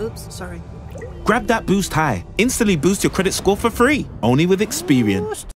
Oops, sorry. Grab that Boost High. Instantly boost your credit score for free. Only with Experian.